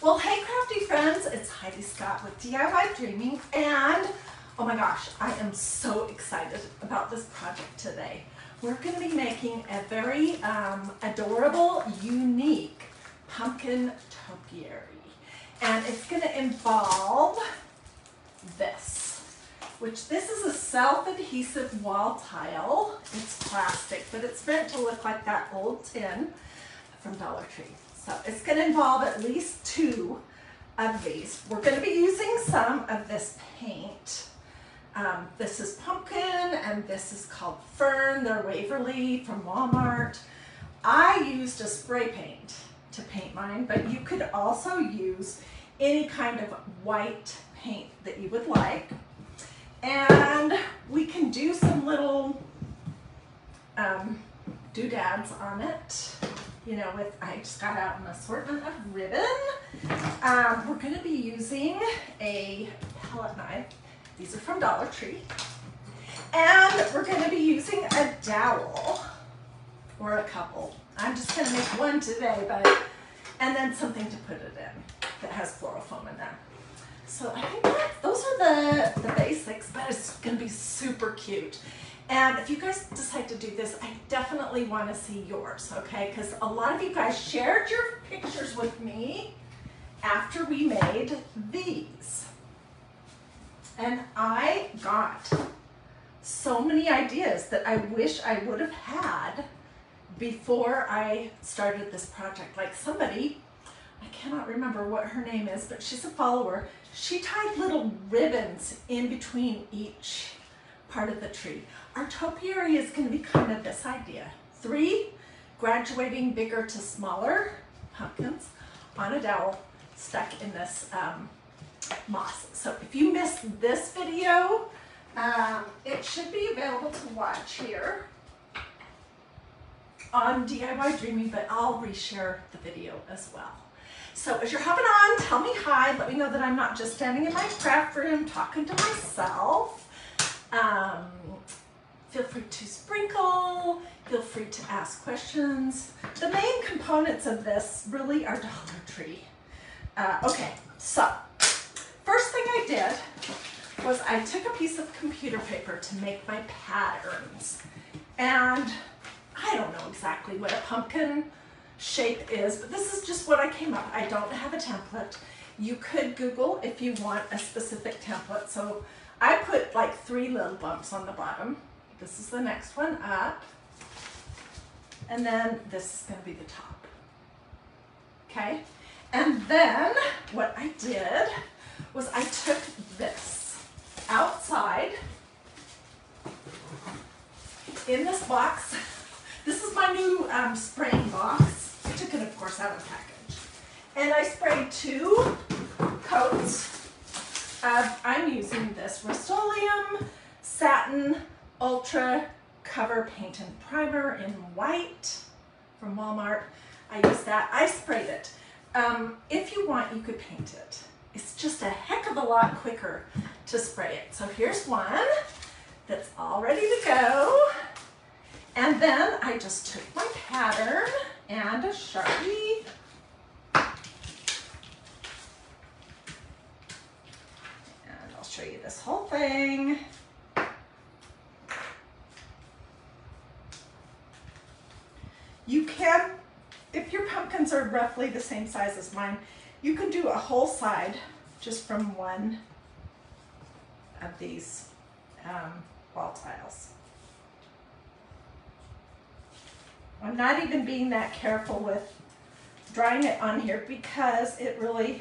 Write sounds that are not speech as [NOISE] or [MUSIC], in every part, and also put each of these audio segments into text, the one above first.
Well, hey crafty friends, it's Hiedi Scott with DIY Dreaming and oh my gosh, I am so excited about this project today. We're going to be making a very um, adorable, unique pumpkin topiary and it's going to involve this, which this is a self-adhesive wall tile. It's plastic, but it's meant to look like that old tin from Dollar Tree. So it's going to involve at least two of these. We're going to be using some of this paint. Um, this is pumpkin and this is called fern. They're Waverly from Walmart. I used a spray paint to paint mine, but you could also use any kind of white paint that you would like. And we can do some little um, doodads on it you know, with, I just got out an assortment of ribbon. Um, we're gonna be using a palette knife. These are from Dollar Tree. And we're gonna be using a dowel, or a couple. I'm just gonna make one today, but, and then something to put it in that has floral foam in there. So I think that, those are the, the basics, but it's gonna be super cute. And if you guys decide to do this, I definitely want to see yours, okay? Because a lot of you guys shared your pictures with me after we made these. And I got so many ideas that I wish I would have had before I started this project. Like somebody, I cannot remember what her name is, but she's a follower. She tied little ribbons in between each part of the tree. Our topiary is going to be kind of this idea. Three graduating bigger to smaller pumpkins on a dowel stuck in this um, moss. So if you missed this video, um, it should be available to watch here on DIY Dreaming, but I'll reshare the video as well. So as you're hopping on, tell me hi. Let me know that I'm not just standing in my craft room talking to myself. Um, feel free to sprinkle, feel free to ask questions. The main components of this really are Dollar Tree. Uh, okay, so first thing I did was I took a piece of computer paper to make my patterns. And I don't know exactly what a pumpkin shape is, but this is just what I came up. I don't have a template. You could Google if you want a specific template. So I put like three little bumps on the bottom. This is the next one up. And then this is gonna be the top. Okay? And then what I did was I took this outside in this box. This is my new um, spraying box. I took it, of course, out of the package. And I sprayed two coats uh, I'm using this Rust-Oleum Satin Ultra Cover Paint and Primer in white from Walmart. I use that. I sprayed it. Um, if you want, you could paint it. It's just a heck of a lot quicker to spray it. So here's one that's all ready to go. And then I just took my pattern and a Sharpie and I'll show you this whole thing. You can, if your pumpkins are roughly the same size as mine, you can do a whole side just from one of these um, wall tiles. I'm not even being that careful with drawing it on here because it really,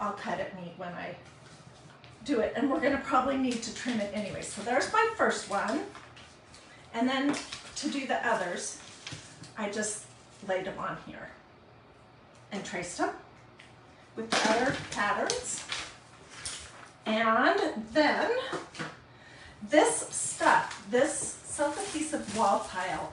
I'll cut it neat when I do it. And we're gonna probably need to trim it anyway. So there's my first one. And then to do the others, I just laid them on here and traced them with the other patterns. And then this stuff, this self-adhesive wall tile,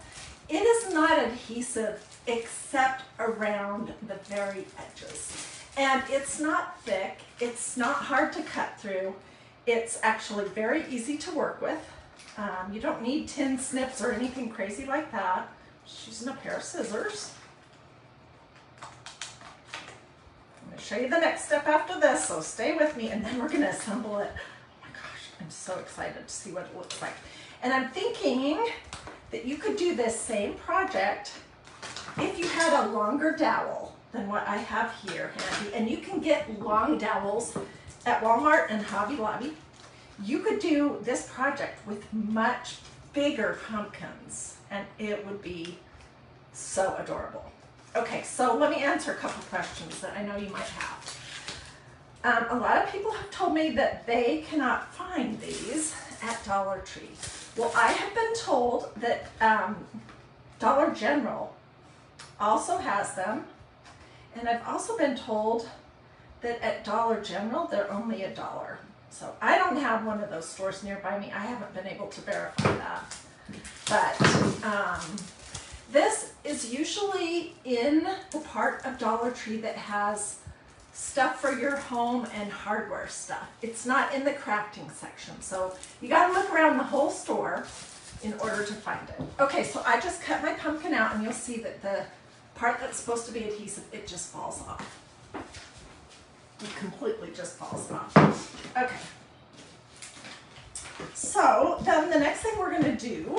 it is not adhesive except around the very edges. And it's not thick, it's not hard to cut through. It's actually very easy to work with. Um, you don't need tin snips or anything crazy like that. Using a pair of scissors. I'm gonna show you the next step after this, so stay with me and then we're gonna assemble it. Oh my gosh, I'm so excited to see what it looks like. And I'm thinking that you could do this same project if you had a longer dowel than what I have here handy, and you can get long dowels at Walmart and Hobby Lobby, you could do this project with much bigger pumpkins and it would be so adorable. Okay, so let me answer a couple questions that I know you might have. Um, a lot of people have told me that they cannot find these at Dollar Tree. Well, I have been told that um, Dollar General also has them, and I've also been told that at Dollar General they're only a dollar. So I don't have one of those stores nearby me. I haven't been able to verify that. But um, this is usually in the part of Dollar Tree that has stuff for your home and hardware stuff. It's not in the crafting section. So you gotta look around the whole store in order to find it. Okay, so I just cut my pumpkin out and you'll see that the part that's supposed to be adhesive, it just falls off. It completely just falls off. Okay. So then the next thing we're gonna do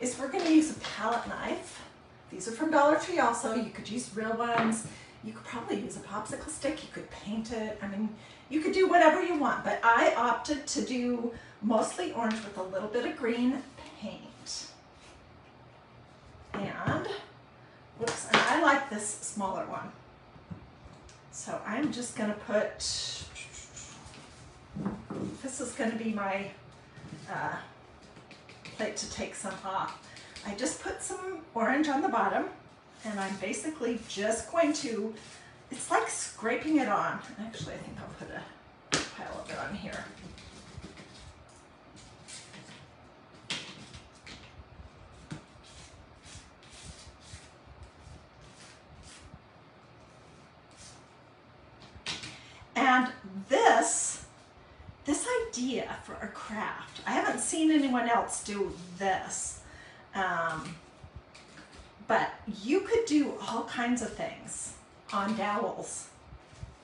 is we're gonna use a palette knife. These are from Dollar Tree also. You could use real ones. You could probably use a popsicle stick. You could paint it. I mean, you could do whatever you want, but I opted to do mostly orange with a little bit of green paint. And, whoops, and I like this smaller one. So I'm just gonna put, this is gonna be my uh, plate to take some off. I just put some orange on the bottom and I'm basically just going to, it's like scraping it on. Actually, I think I'll put a pile of it on here. And this, this idea for a craft, I haven't seen anyone else do this. Um, but you could do all kinds of things on dowels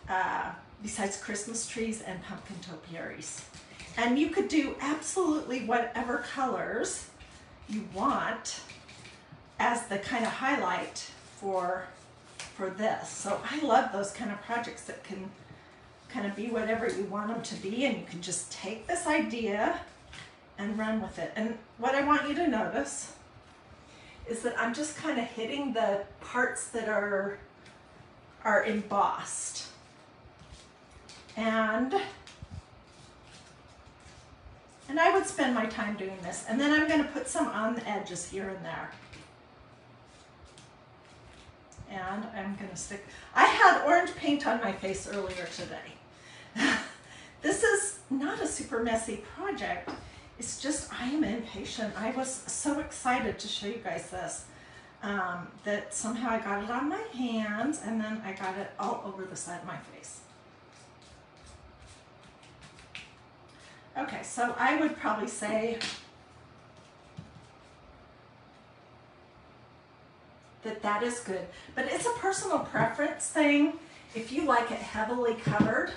uh, besides Christmas trees and pumpkin topiaries. And you could do absolutely whatever colors you want as the kind of highlight for for this. So I love those kind of projects that can kind of be whatever you want them to be and you can just take this idea and run with it. And what I want you to notice is that I'm just kind of hitting the parts that are are embossed. And and I would spend my time doing this. And then I'm going to put some on the edges here and there. And I'm going to stick, I had orange paint on my face earlier today. [LAUGHS] this is not a super messy project. It's just I am impatient. I was so excited to show you guys this. Um, that somehow I got it on my hands and then I got it all over the side of my face. Okay, so I would probably say that that is good, but it's a personal preference thing. If you like it heavily covered,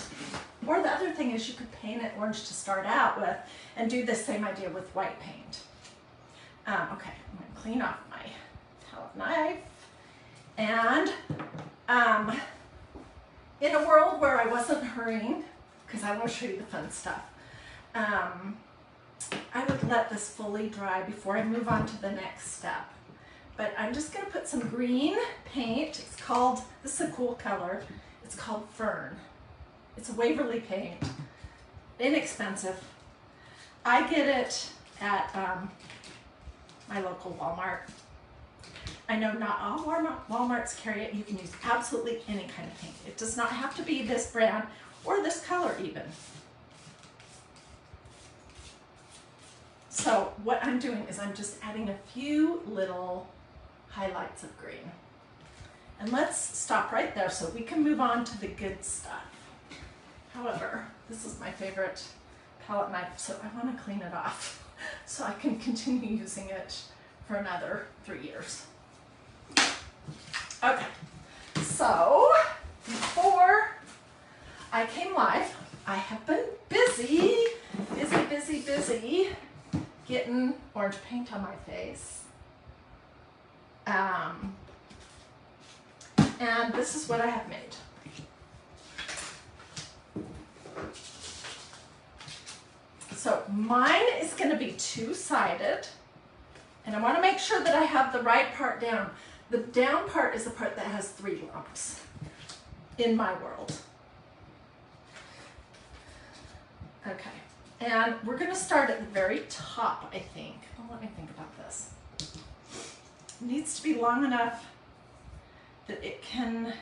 or the other thing is you could paint it orange to start out with and do the same idea with white paint. Um, okay, I'm gonna clean off my palette knife. And um, in a world where I wasn't hurrying, because I want to show you the fun stuff, um, I would let this fully dry before I move on to the next step. But I'm just gonna put some green paint. It's called, this is a cool color. It's called Fern. It's a Waverly paint, inexpensive. I get it at um, my local Walmart. I know not all Walmart, Walmarts carry it. You can use absolutely any kind of paint. It does not have to be this brand or this color even. So what I'm doing is I'm just adding a few little highlights of green. And let's stop right there so we can move on to the good stuff. However, this is my favorite palette knife, so I want to clean it off [LAUGHS] so I can continue using it for another three years. Okay, so before I came live. I have been busy, busy, busy, busy getting orange paint on my face. Um, and this is what I have made. So mine is going to be two-sided. And I want to make sure that I have the right part down. The down part is the part that has three lumps in my world. Okay, and we're gonna start at the very top, I think. Well, let me think about this. It needs to be long enough that it can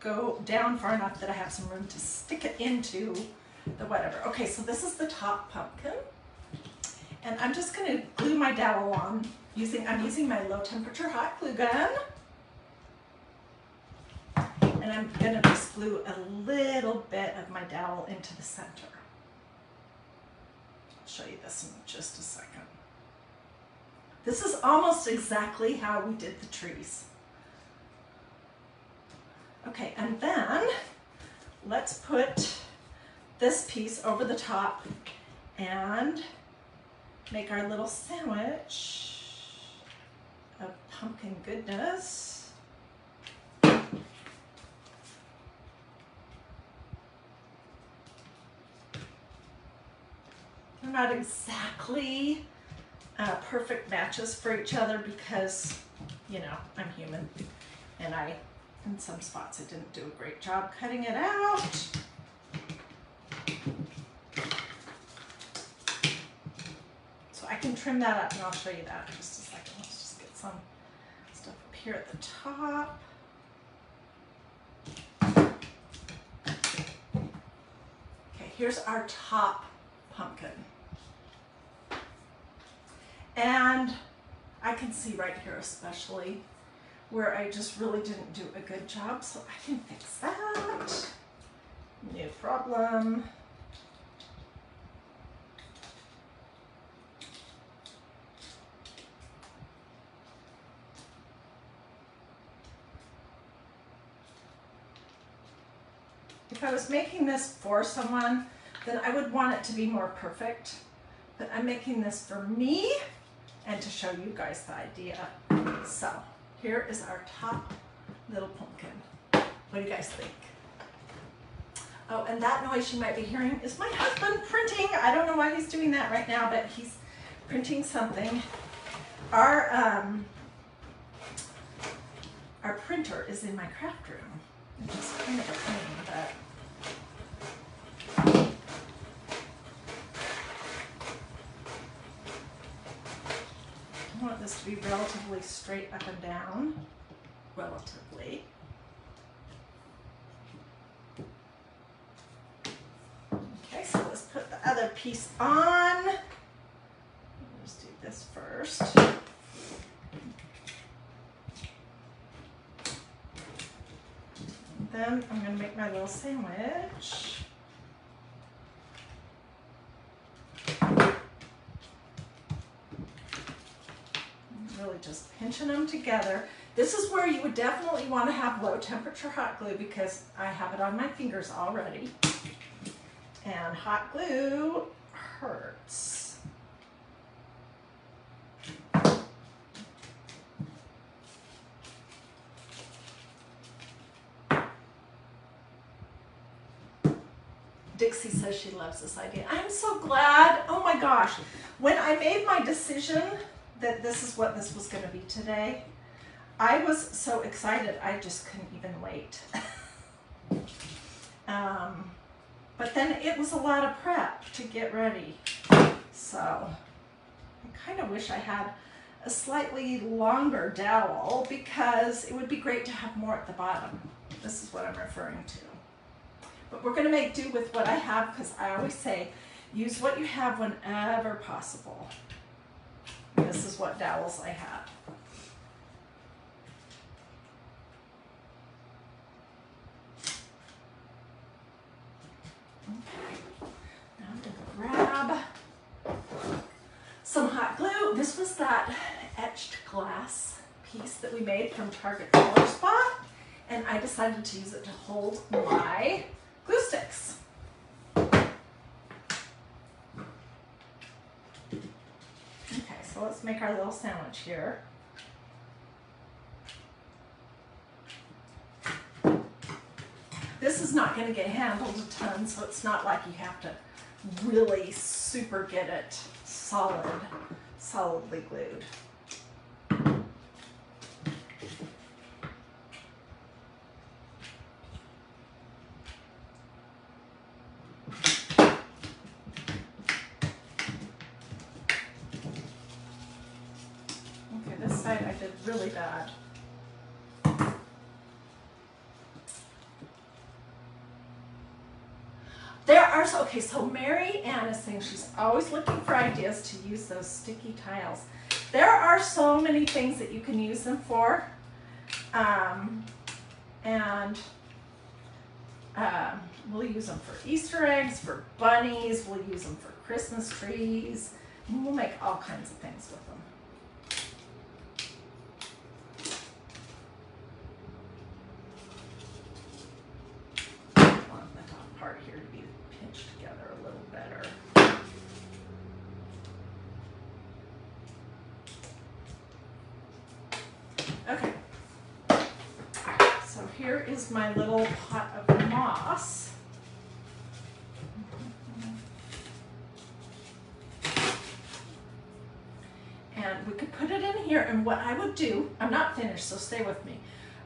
go down far enough that I have some room to stick it into the whatever. Okay, so this is the top pumpkin. And I'm just gonna glue my dowel on using, I'm using my low temperature hot glue gun. And I'm gonna just glue a little bit of my dowel into the center. I'll show you this in just a second. This is almost exactly how we did the trees. Okay, and then let's put this piece over the top and make our little sandwich of pumpkin goodness. They're not exactly uh, perfect matches for each other because, you know, I'm human and I, in some spots, I didn't do a great job cutting it out. So I can trim that up and I'll show you that in just a second. Let's just get some stuff up here at the top. Okay, here's our top pumpkin. And I can see right here especially where I just really didn't do a good job, so I can fix that. No problem. If I was making this for someone, then I would want it to be more perfect. But I'm making this for me and to show you guys the idea. So here is our top little pumpkin. What do you guys think? Oh, and that noise you might be hearing is my husband printing. I don't know why he's doing that right now, but he's printing something. Our um, our printer is in my craft room, which is kind of a pain, but I want this to be relatively straight up and down, relatively. Okay, so let's put the other piece on. Let's do this first. then I'm going to make my little sandwich. Really just pinching them together. This is where you would definitely want to have low temperature hot glue because I have it on my fingers already. And hot glue hurts. Dixie says she loves this idea. I'm so glad. Oh my gosh. When I made my decision that this is what this was going to be today, I was so excited I just couldn't even wait. [LAUGHS] um, but then it was a lot of prep to get ready. So I kind of wish I had a slightly longer dowel because it would be great to have more at the bottom. This is what I'm referring to. But we're going to make do with what I have because I always say use what you have whenever possible. This is what dowels I have. Okay, now I'm gonna grab some hot glue. This was that etched glass piece that we made from Target Color Spot. And I decided to use it to hold my glue sticks. Okay, so let's make our little sandwich here. This is not going to get handled a ton, so it's not like you have to really super get it solid, solidly glued. Okay, this side I did really bad. There are so Mary Ann is saying she's always looking for ideas to use those sticky tiles. There are so many things that you can use them for, um, and um, we'll use them for Easter eggs, for bunnies. We'll use them for Christmas trees. We'll make all kinds of things with them. My little pot of moss. And we could put it in here, and what I would do, I'm not finished, so stay with me,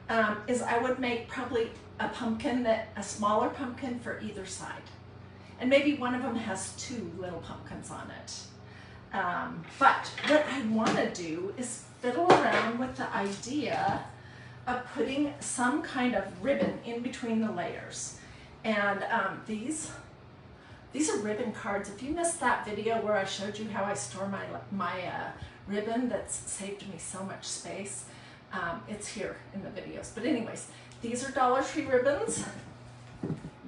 um, is I would make probably a pumpkin, that a smaller pumpkin for either side. And maybe one of them has two little pumpkins on it. Um, but what I want to do is fiddle around with the idea of putting some kind of ribbon in between the layers. And um, these, these are ribbon cards. If you missed that video where I showed you how I store my, my uh, ribbon that's saved me so much space, um, it's here in the videos. But anyways, these are Dollar Tree ribbons.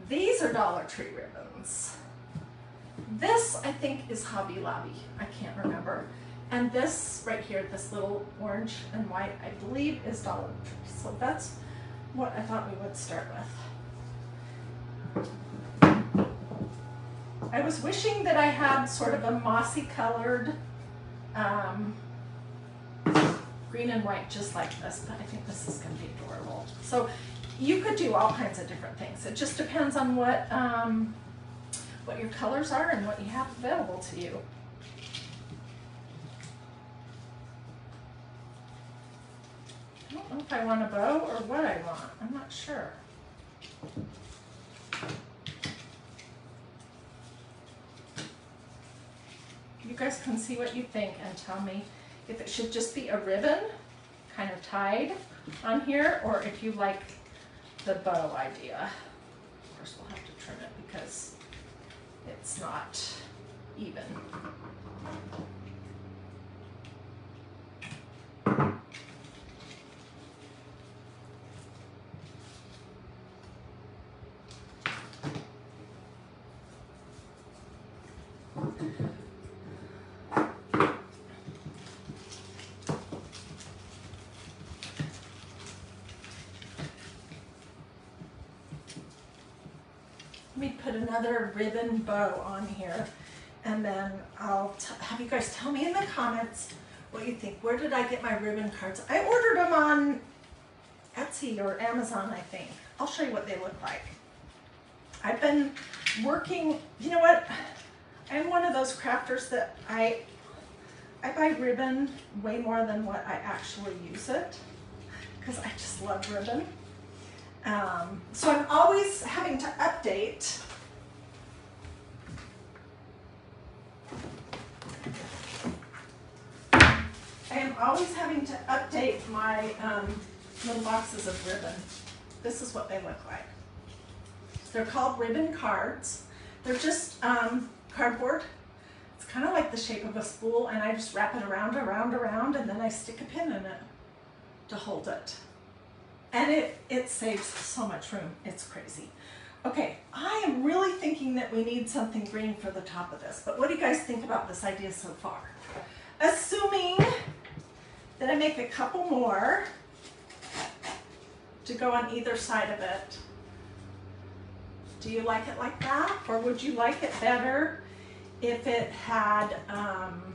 These are Dollar Tree ribbons. This, I think, is Hobby Lobby. I can't remember. And this right here, this little orange and white, I believe is Dollar Tree. So that's what I thought we would start with. I was wishing that I had sort of a mossy colored um, green and white just like this, but I think this is going to be adorable. So you could do all kinds of different things. It just depends on what, um, what your colors are and what you have available to you. Know if I want a bow or what I want. I'm not sure. You guys can see what you think and tell me if it should just be a ribbon kind of tied on here or if you like the bow idea. Of course we'll have to trim it because it's not even. put another ribbon bow on here and then I'll have you guys tell me in the comments what you think. Where did I get my ribbon cards? I ordered them on Etsy or Amazon, I think. I'll show you what they look like. I've been working, you know what? I'm one of those crafters that I, I buy ribbon way more than what I actually use it because I just love ribbon. Um, so I'm always having to update I am always having to update my um, little boxes of ribbon. This is what they look like. They're called ribbon cards. They're just um, cardboard. It's kind of like the shape of a spool and I just wrap it around, around, around and then I stick a pin in it to hold it. And it, it saves so much room. It's crazy. Okay, I am really thinking that we need something green for the top of this, but what do you guys think about this idea so far? Assuming then I make a couple more. to go on either side of it. Do you like it like that? Or would you like it better if it had, um,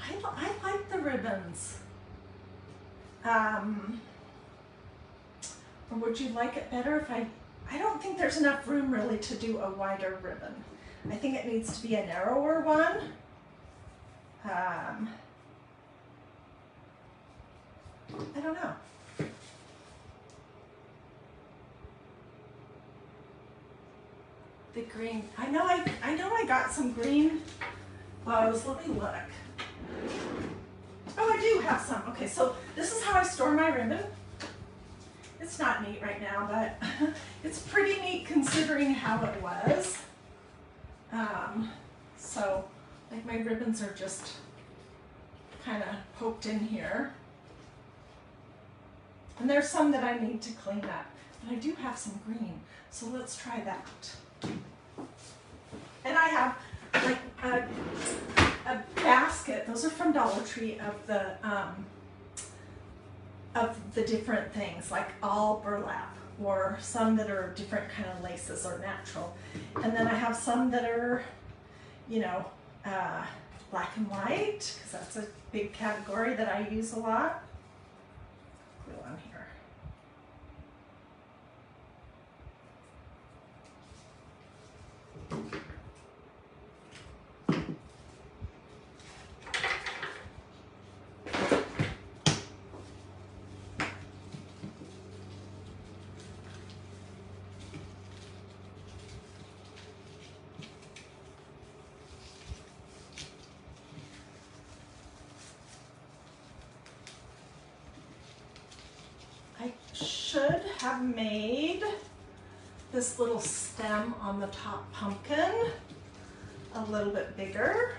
I, I like the ribbons. Um, or would you like it better if I, I don't think there's enough room really to do a wider ribbon. I think it needs to be a narrower one. Um, I don't know. The green, I know I, I know I got some green bows, let me look. Oh, I do have some, okay, so this is how I store my ribbon. It's not neat right now, but [LAUGHS] it's pretty neat considering how it was. Um, so, like my ribbons are just kind of poked in here. And there's some that I need to clean up, but I do have some green, so let's try that. And I have like a, a basket, those are from Dollar Tree, of the, um, of the different things, like all burlap, or some that are different kind of laces or natural. And then I have some that are, you know, uh, black and white, because that's a big category that I use a lot. Glue on here. I should have made this little stem on the top pumpkin a little bit bigger,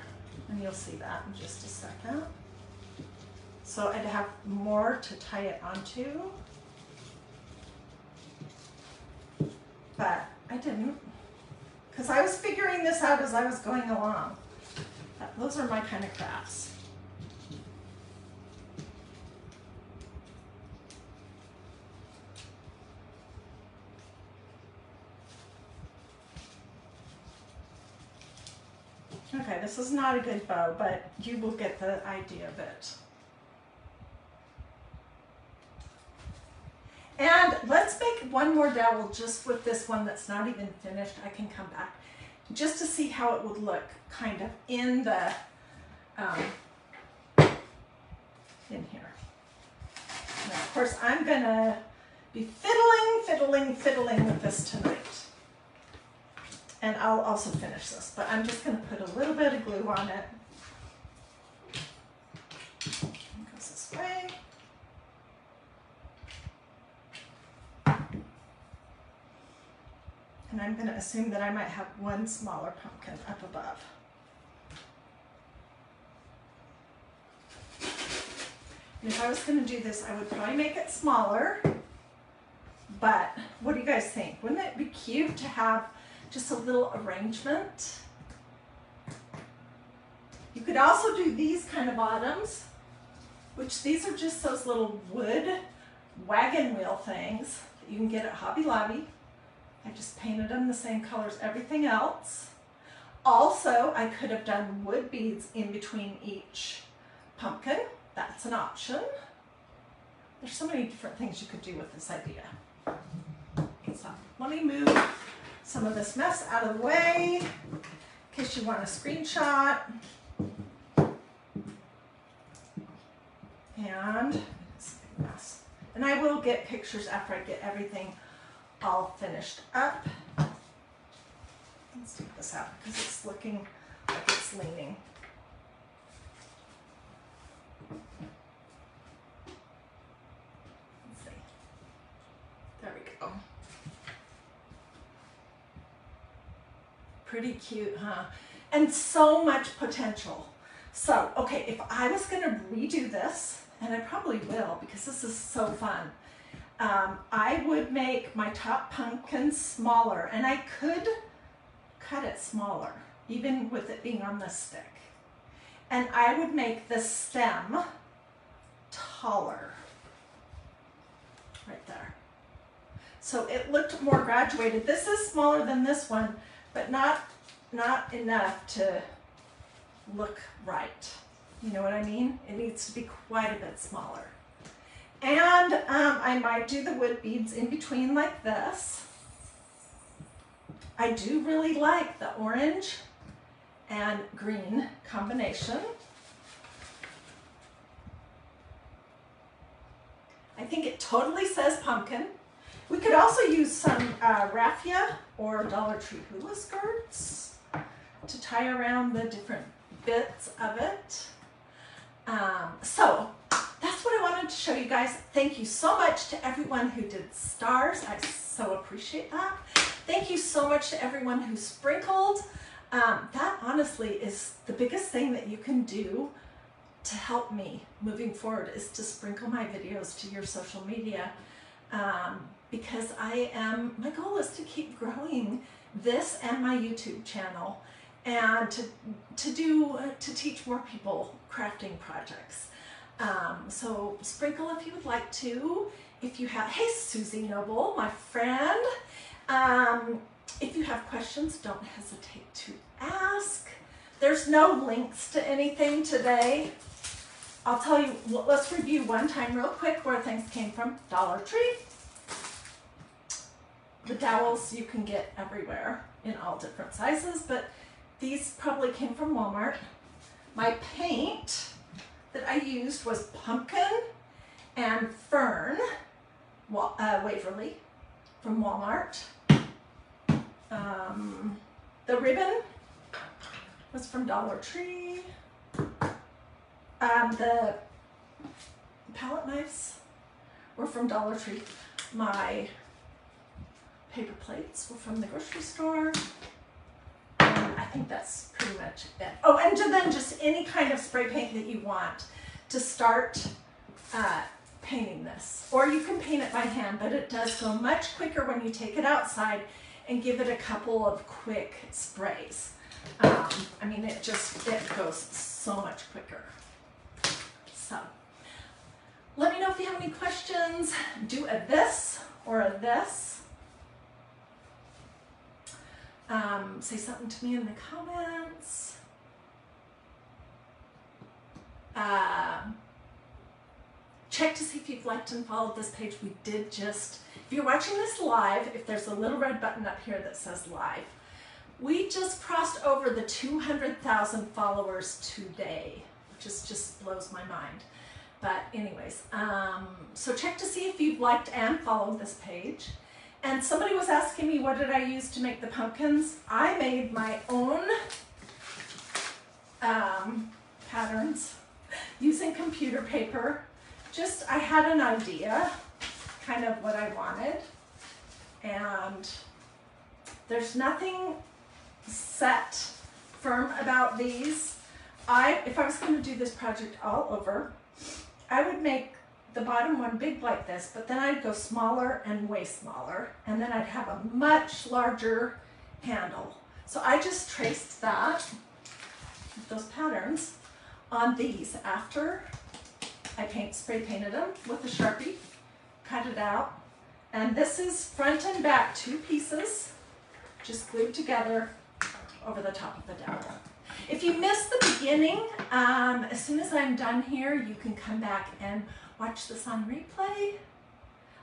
and you'll see that in just a second. So I'd have more to tie it onto, but I didn't, because I was figuring this out as I was going along. Those are my kind of crafts. Okay, this is not a good bow, but you will get the idea of it. And let's make one more dowel just with this one that's not even finished. I can come back just to see how it would look kind of in the, um, in here. And of course, I'm gonna be fiddling, fiddling, fiddling with this tonight. And I'll also finish this, but I'm just gonna put a little bit of glue on it. It goes this way. And I'm gonna assume that I might have one smaller pumpkin up above. And if I was gonna do this, I would probably make it smaller. But what do you guys think? Wouldn't it be cute to have just a little arrangement? You could also do these kind of bottoms, which these are just those little wood wagon wheel things that you can get at Hobby Lobby. I just painted them the same colors as everything else. Also, I could have done wood beads in between each pumpkin. That's an option. There's so many different things you could do with this idea. So let me move some of this mess out of the way in case you want a screenshot. And mess. And I will get pictures after I get everything all finished up. Let's take this out because it's looking like it's leaning. Let's see. There we go. Pretty cute, huh? And so much potential. So, okay, if I was gonna redo this, and I probably will because this is so fun, um, I would make my top pumpkin smaller, and I could cut it smaller, even with it being on the stick. And I would make the stem taller. right there. So it looked more graduated. This is smaller than this one, but not, not enough to look right. You know what I mean? It needs to be quite a bit smaller. And um, I might do the wood beads in between like this. I do really like the orange and green combination. I think it totally says pumpkin. We could also use some uh, raffia or Dollar Tree hula skirts to tie around the different bits of it. Um, so that's what I wanted to show you guys. Thank you so much to everyone who did stars. I so appreciate that. Thank you so much to everyone who sprinkled. Um, that honestly is the biggest thing that you can do to help me moving forward is to sprinkle my videos to your social media um, because I am, my goal is to keep growing this and my YouTube channel and to, to do, to teach more people crafting projects. Um, so sprinkle if you would like to. If you have, hey Susie Noble, my friend. Um, if you have questions, don't hesitate to ask. There's no links to anything today. I'll tell you, let's review one time real quick where things came from. Dollar Tree. The dowels you can get everywhere in all different sizes, but these probably came from Walmart. My paint that I used was pumpkin and fern, uh, Waverly from Walmart. Um, the ribbon was from Dollar Tree. Um, the palette knives were from Dollar Tree. My paper plates were from the grocery store. And I think that's pretty much it. Oh, and then just any kind of spray paint that you want to start uh, painting this. Or you can paint it by hand, but it does go much quicker when you take it outside and give it a couple of quick sprays. Um, I mean, it just, it goes so much quicker. So let me know if you have any questions. Do a this or a this. Um, say something to me in the comments. Uh, check to see if you've liked and followed this page. We did just, if you're watching this live, if there's a little red button up here that says live, we just crossed over the 200,000 followers today just just blows my mind. But anyways, um, so check to see if you've liked and followed this page. And somebody was asking me what did I use to make the pumpkins. I made my own um, patterns using computer paper. Just, I had an idea, kind of what I wanted. And there's nothing set firm about these. I, if I was going to do this project all over, I would make the bottom one big like this, but then I'd go smaller and way smaller, and then I'd have a much larger handle. So I just traced that, those patterns, on these after I paint spray painted them with a Sharpie, cut it out, and this is front and back two pieces, just glued together over the top of the dowel. If you missed the beginning, um, as soon as I'm done here, you can come back and watch this on replay.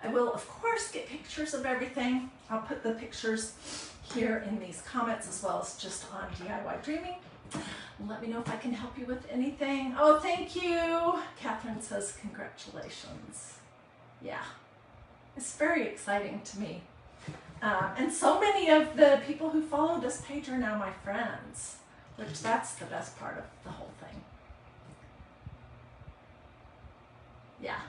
I will, of course, get pictures of everything. I'll put the pictures here in these comments as well as just on DIY Dreaming. Let me know if I can help you with anything. Oh, thank you. Catherine says congratulations. Yeah, it's very exciting to me. Um, and so many of the people who follow this page are now my friends which that's the best part of the whole thing. Yeah.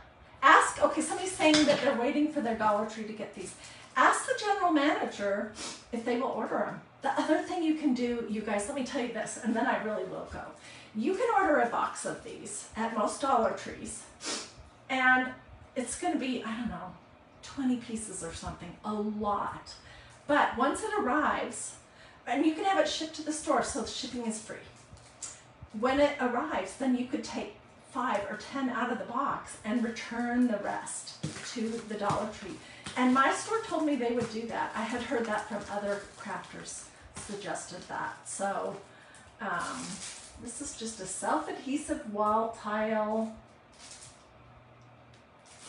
Ask, okay, somebody's saying that they're waiting for their Dollar Tree to get these. Ask the general manager if they will order them. The other thing you can do, you guys, let me tell you this, and then I really will go. You can order a box of these at most Dollar Trees, and it's going to be, I don't know, 20 pieces or something, a lot. But once it arrives, and you can have it shipped to the store so the shipping is free. When it arrives, then you could take five or ten out of the box and return the rest to the Dollar Tree. And my store told me they would do that. I had heard that from other crafters suggested that. So um, this is just a self-adhesive wall tile.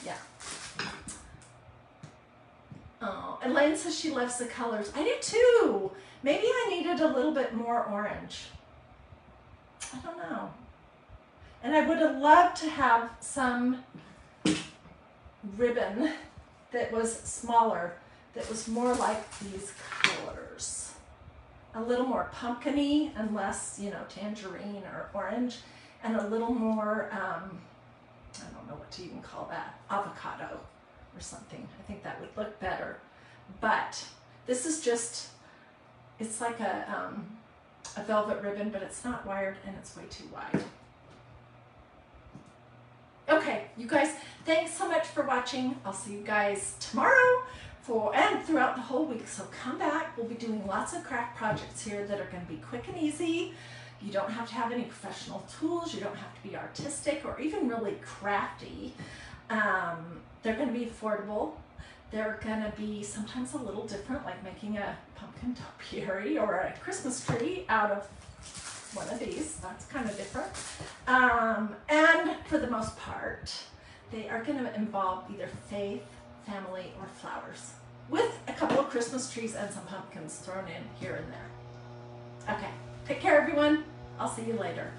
Yeah. Oh, Elaine says she loves the colors. I do too. Maybe I needed a little bit more orange. I don't know. And I would have loved to have some ribbon that was smaller, that was more like these colors. A little more pumpkiny and less, you know, tangerine or orange, and a little more, um, I don't know what to even call that, avocado or something. I think that would look better. But this is just, it's like a, um, a velvet ribbon, but it's not wired and it's way too wide. You guys, thanks so much for watching. I'll see you guys tomorrow for and throughout the whole week. So come back. We'll be doing lots of craft projects here that are going to be quick and easy. You don't have to have any professional tools. You don't have to be artistic or even really crafty. Um, they're going to be affordable. They're going to be sometimes a little different, like making a pumpkin topiary [LAUGHS] or a Christmas tree out of one of these. That's kind of different. Um, and for the most part, they are going to involve either faith, family, or flowers with a couple of Christmas trees and some pumpkins thrown in here and there. Okay, take care everyone. I'll see you later.